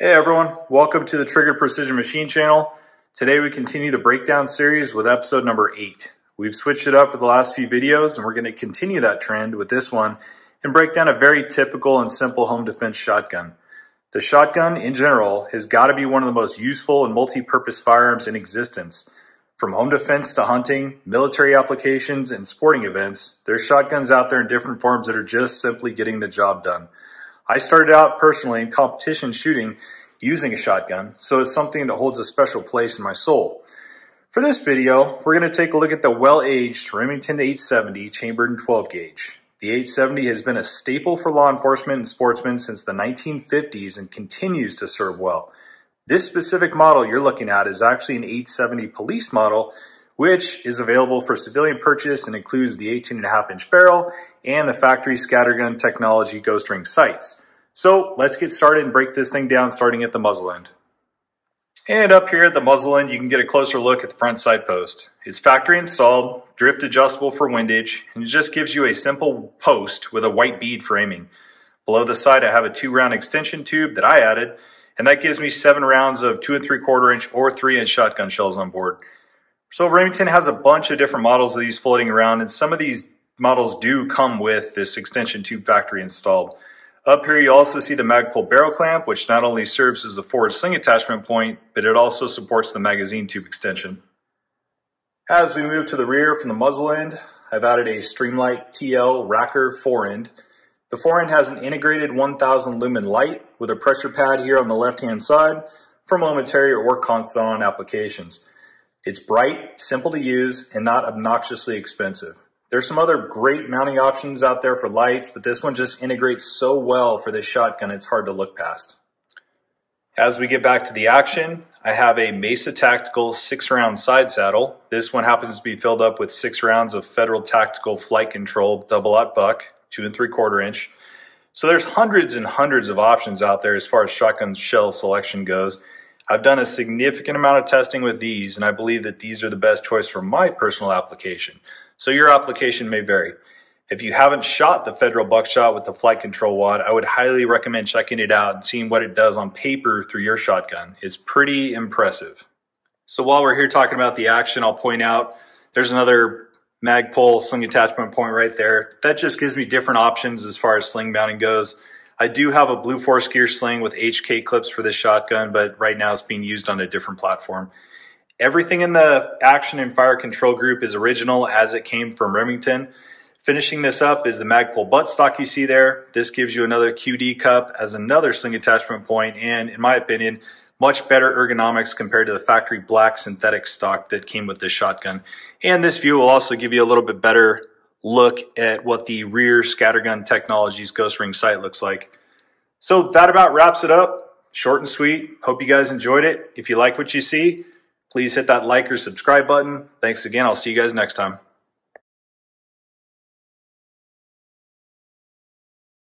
Hey everyone, welcome to the Triggered Precision Machine channel. Today we continue the breakdown series with episode number 8. We've switched it up for the last few videos and we're going to continue that trend with this one and break down a very typical and simple home defense shotgun. The shotgun in general has got to be one of the most useful and multi-purpose firearms in existence. From home defense to hunting, military applications, and sporting events, there's shotguns out there in different forms that are just simply getting the job done. I started out personally in competition shooting using a shotgun, so it's something that holds a special place in my soul. For this video, we're going to take a look at the well-aged Remington 870 chambered in 12 gauge. The 870 has been a staple for law enforcement and sportsmen since the 1950s and continues to serve well. This specific model you're looking at is actually an 870 police model, which is available for civilian purchase and includes the 18.5 inch barrel and the factory scattergun technology ghost ring sights. So let's get started and break this thing down starting at the muzzle end. And up here at the muzzle end, you can get a closer look at the front sight post. It's factory installed, drift adjustable for windage, and it just gives you a simple post with a white bead for aiming. Below the sight, I have a two round extension tube that I added, and that gives me seven rounds of two and three quarter inch or three inch shotgun shells on board. So Remington has a bunch of different models of these floating around, and some of these models do come with this extension tube factory installed. Up here, you also see the Magpul barrel clamp, which not only serves as the forward sling attachment point, but it also supports the magazine tube extension. As we move to the rear from the muzzle end, I've added a Streamlight TL Racker forend. The forend has an integrated 1000 lumen light with a pressure pad here on the left-hand side for momentary or constant on applications. It's bright, simple to use, and not obnoxiously expensive. There's some other great mounting options out there for lights, but this one just integrates so well for this shotgun, it's hard to look past. As we get back to the action, I have a Mesa Tactical six round side saddle. This one happens to be filled up with six rounds of Federal Tactical Flight Control double aught buck, two and three quarter inch. So there's hundreds and hundreds of options out there as far as shotgun shell selection goes. I've done a significant amount of testing with these, and I believe that these are the best choice for my personal application so your application may vary. If you haven't shot the Federal Buckshot with the flight control wad, I would highly recommend checking it out and seeing what it does on paper through your shotgun. It's pretty impressive. So while we're here talking about the action, I'll point out there's another Magpul sling attachment point right there. That just gives me different options as far as sling mounting goes. I do have a Blue Force gear sling with HK clips for this shotgun, but right now it's being used on a different platform. Everything in the action and fire control group is original as it came from Remington. Finishing this up is the Magpul buttstock you see there. This gives you another QD cup as another sling attachment point and in my opinion, much better ergonomics compared to the factory black synthetic stock that came with this shotgun. And this view will also give you a little bit better look at what the rear scattergun technologies ghost ring sight looks like. So that about wraps it up. Short and sweet. Hope you guys enjoyed it. If you like what you see, Please hit that like or subscribe button. Thanks again. I'll see you guys next time.